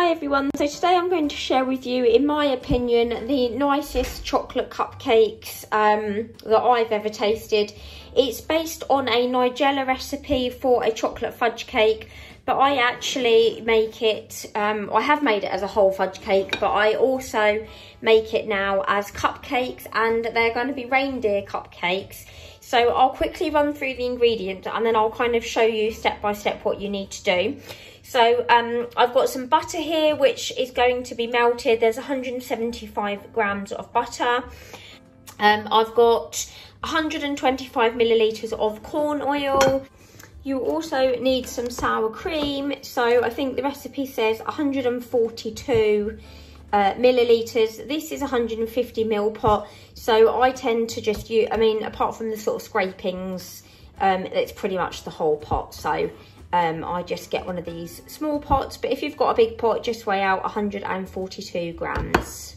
Hi everyone, so today I'm going to share with you, in my opinion, the nicest chocolate cupcakes um, that I've ever tasted. It's based on a Nigella recipe for a chocolate fudge cake, but I actually make it, um, I have made it as a whole fudge cake, but I also make it now as cupcakes and they're going to be reindeer cupcakes. So I'll quickly run through the ingredients and then I'll kind of show you step by step what you need to do. So um, I've got some butter here, which is going to be melted. There's 175 grams of butter. Um, I've got 125 millilitres of corn oil. You also need some sour cream. So I think the recipe says 142 uh, millilitres. This is 150 ml pot. So I tend to just use, I mean, apart from the sort of scrapings, um, it's pretty much the whole pot. So um, I just get one of these small pots. But if you've got a big pot, just weigh out 142 grams.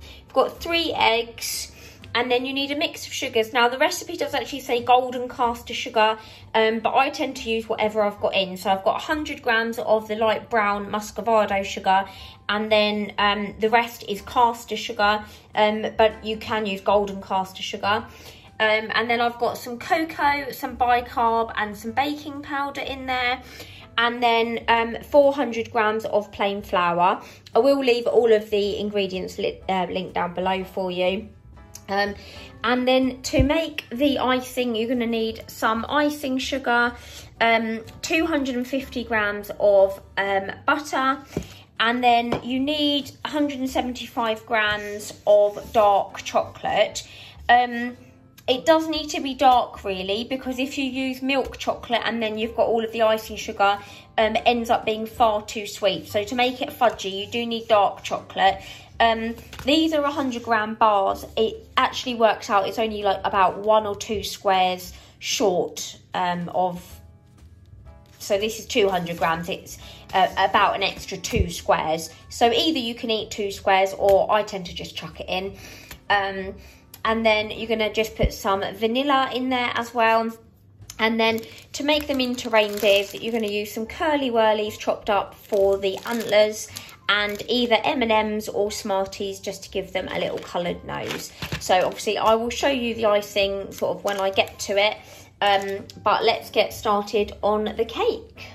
I've got three eggs and then you need a mix of sugars. Now the recipe does actually say golden caster sugar, um, but I tend to use whatever I've got in. So I've got 100 grams of the light brown muscovado sugar, and then um, the rest is caster sugar, um, but you can use golden caster sugar. Um, and then I've got some cocoa, some bicarb and some baking powder in there. And then um, 400 grams of plain flour. I will leave all of the ingredients li uh, linked down below for you. Um, and then to make the icing, you're going to need some icing sugar, um, 250 grams of um, butter, and then you need 175 grams of dark chocolate. Um, it does need to be dark really because if you use milk chocolate and then you've got all of the icing sugar, um, it ends up being far too sweet. So to make it fudgy, you do need dark chocolate. Um, these are 100 gram bars. It actually works out, it's only like about one or two squares short um, of, so this is 200 grams. It's uh, about an extra two squares. So either you can eat two squares or I tend to just chuck it in. And then you're going to just put some vanilla in there as well. And then to make them into reindeers, you're going to use some curly wurlys chopped up for the antlers and either M&Ms or Smarties just to give them a little coloured nose. So obviously I will show you the icing sort of when I get to it. Um, but let's get started on the cake.